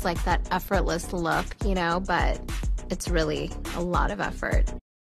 It's like that effortless look, you know, but it's really a lot of effort.